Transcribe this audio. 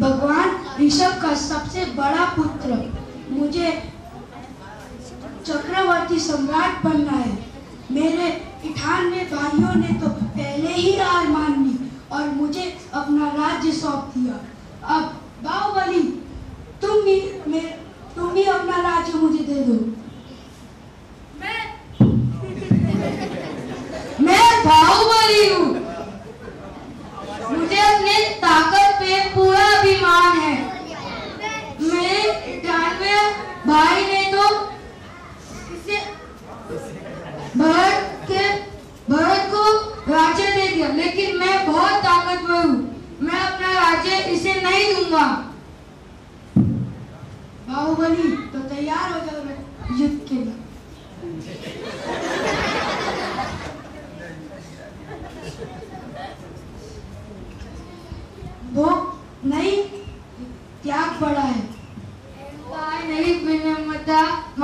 भगवान ऋषभ का सबसे बड़ा पुत्र मुझे चक्रवर्ती सम्राट बनना है। मेरे इठानवे भाइयों ने तो पहले ही हार मान ली और मुझे अपना राज्य सौंप दिया। अब बाहुबली, तुम भी मेरे, तुम भी अपना राज्य मुझे दे दो। मैं मैं बाहुबली हूँ मुझे अपने ताकत पे पूरा अभिमान है मेरे जानवे भाई ने तो इसे भरत के, भरत को राज्य दे दिया। लेकिन मैं बहुत ताकतवर हूँ। मैं अपना राज्य इसे नहीं दूँगा। बाहुबली तो तैयार हो जाओ युद्ध के लिए। वो नहीं त्याग